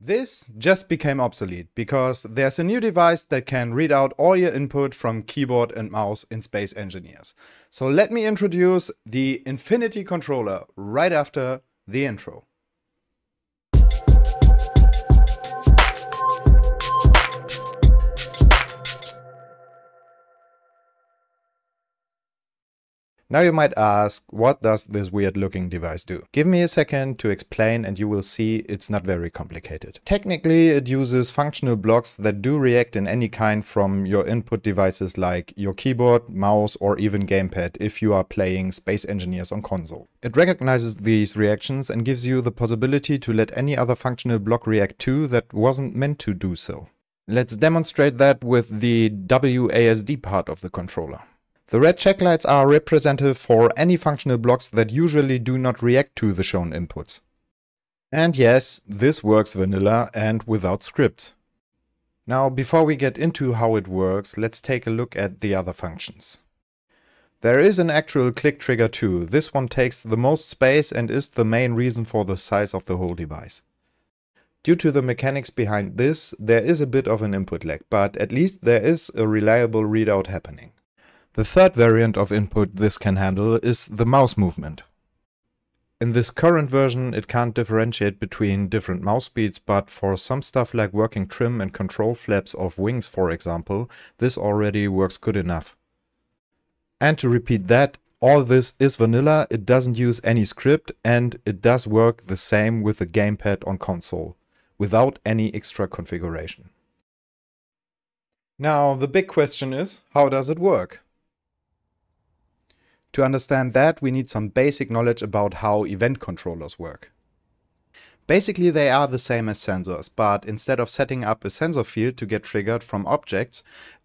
This just became obsolete because there's a new device that can read out all your input from keyboard and mouse in Space Engineers. So let me introduce the Infinity controller right after the intro. Now you might ask, what does this weird looking device do? Give me a second to explain and you will see it's not very complicated. Technically it uses functional blocks that do react in any kind from your input devices like your keyboard, mouse or even gamepad if you are playing Space Engineers on console. It recognizes these reactions and gives you the possibility to let any other functional block react too that wasn't meant to do so. Let's demonstrate that with the WASD part of the controller. The red check lights are representative for any functional blocks that usually do not react to the shown inputs. And yes, this works vanilla and without scripts. Now, before we get into how it works, let's take a look at the other functions. There is an actual click trigger too. This one takes the most space and is the main reason for the size of the whole device. Due to the mechanics behind this, there is a bit of an input lag, but at least there is a reliable readout happening. The third variant of input this can handle is the mouse movement. In this current version it can't differentiate between different mouse speeds, but for some stuff like working trim and control flaps of wings for example, this already works good enough. And to repeat that, all this is vanilla, it doesn't use any script and it does work the same with the gamepad on console, without any extra configuration. Now the big question is, how does it work? To understand that, we need some basic knowledge about how event controllers work. Basically, they are the same as sensors, but instead of setting up a sensor field to get triggered from objects,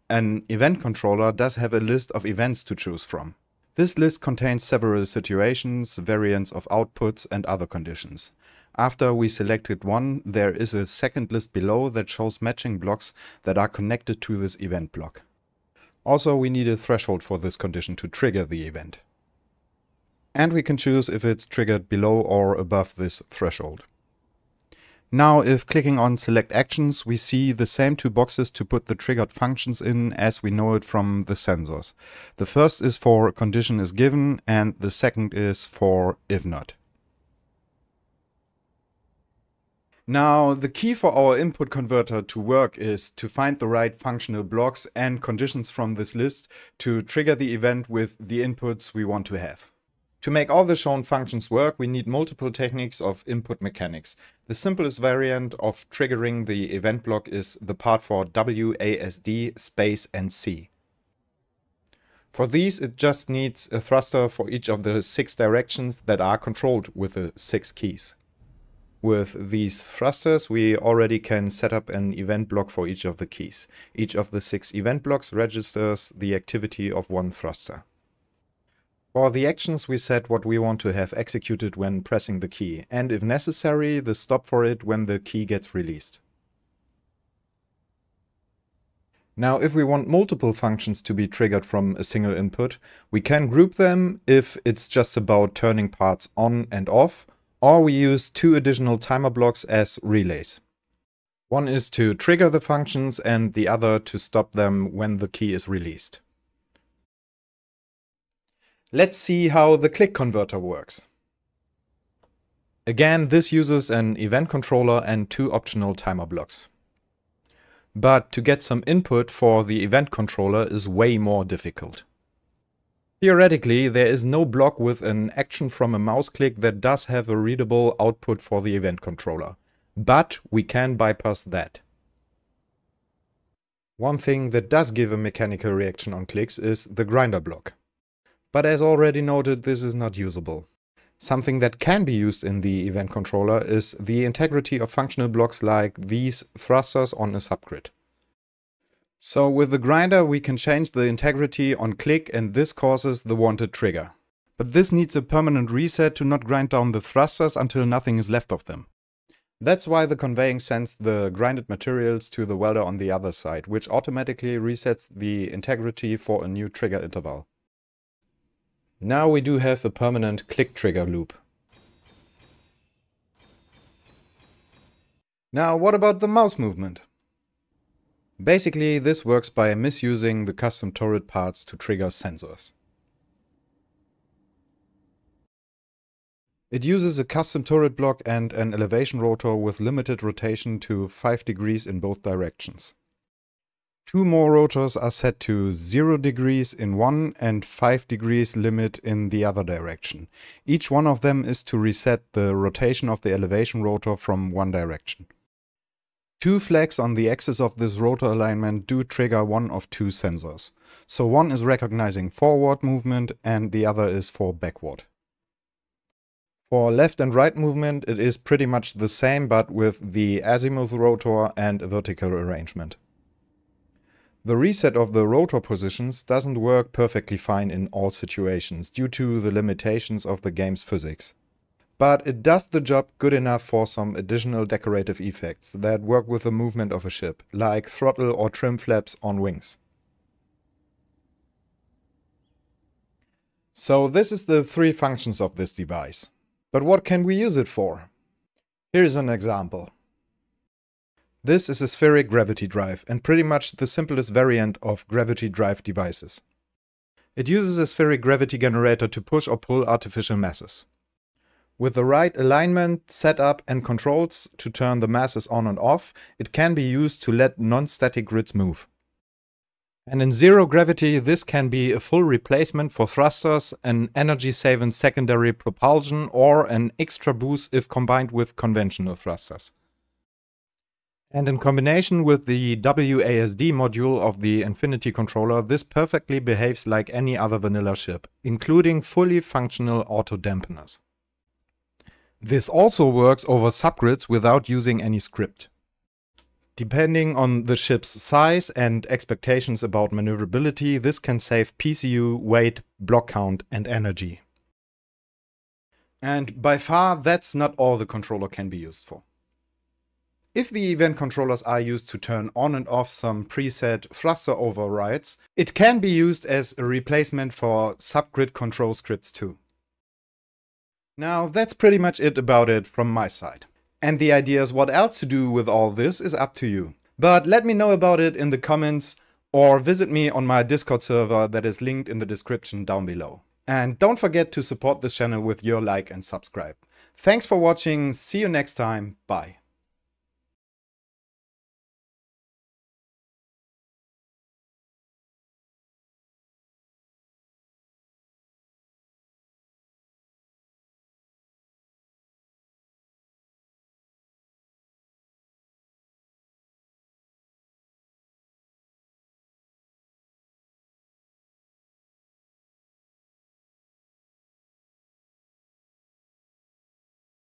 an event controller does have a list of events to choose from. This list contains several situations, variants of outputs and other conditions. After we selected one, there is a second list below that shows matching blocks that are connected to this event block. Also, we need a threshold for this condition to trigger the event. And we can choose if it's triggered below or above this threshold. Now, if clicking on Select Actions, we see the same two boxes to put the triggered functions in as we know it from the sensors. The first is for condition is given and the second is for if not. Now, the key for our input converter to work is to find the right functional blocks and conditions from this list to trigger the event with the inputs we want to have. To make all the shown functions work, we need multiple techniques of input mechanics. The simplest variant of triggering the event block is the part for WASD space and C. For these, it just needs a thruster for each of the six directions that are controlled with the six keys. With these thrusters, we already can set up an event block for each of the keys. Each of the six event blocks registers the activity of one thruster. For the actions, we set what we want to have executed when pressing the key, and if necessary, the stop for it when the key gets released. Now, if we want multiple functions to be triggered from a single input, we can group them if it's just about turning parts on and off, or we use two additional timer blocks as relays. One is to trigger the functions and the other to stop them when the key is released. Let's see how the click converter works. Again, this uses an event controller and two optional timer blocks. But to get some input for the event controller is way more difficult. Theoretically, there is no block with an action from a mouse click that does have a readable output for the event controller. But we can bypass that. One thing that does give a mechanical reaction on clicks is the grinder block. But as already noted, this is not usable. Something that can be used in the event controller is the integrity of functional blocks like these thrusters on a subgrid. So with the grinder we can change the integrity on click and this causes the wanted trigger. But this needs a permanent reset to not grind down the thrusters until nothing is left of them. That's why the conveyor sends the grinded materials to the welder on the other side, which automatically resets the integrity for a new trigger interval. Now we do have a permanent click trigger loop. Now what about the mouse movement? Basically, this works by misusing the custom turret parts to trigger sensors. It uses a custom turret block and an elevation rotor with limited rotation to 5 degrees in both directions. Two more rotors are set to 0 degrees in one and 5 degrees limit in the other direction. Each one of them is to reset the rotation of the elevation rotor from one direction. Two flags on the axis of this rotor alignment do trigger one of two sensors. So one is recognizing forward movement and the other is for backward. For left and right movement it is pretty much the same but with the azimuth rotor and a vertical arrangement. The reset of the rotor positions doesn't work perfectly fine in all situations due to the limitations of the game's physics. But it does the job good enough for some additional decorative effects that work with the movement of a ship, like throttle or trim flaps on wings. So this is the three functions of this device. But what can we use it for? Here's an example. This is a spheric gravity drive and pretty much the simplest variant of gravity drive devices. It uses a spheric gravity generator to push or pull artificial masses. With the right alignment, setup and controls to turn the masses on and off, it can be used to let non-static grids move. And in zero gravity, this can be a full replacement for thrusters, an energy-saving secondary propulsion, or an extra boost if combined with conventional thrusters. And in combination with the WASD module of the Infinity controller, this perfectly behaves like any other vanilla ship, including fully functional auto dampeners. This also works over subgrids without using any script. Depending on the ship's size and expectations about maneuverability, this can save PCU, weight, block count and energy. And by far, that's not all the controller can be used for. If the event controllers are used to turn on and off some preset thruster overrides, it can be used as a replacement for subgrid control scripts too. Now that's pretty much it about it from my side. And the ideas what else to do with all this is up to you. But let me know about it in the comments or visit me on my Discord server that is linked in the description down below. And don't forget to support this channel with your like and subscribe. Thanks for watching, see you next time, bye.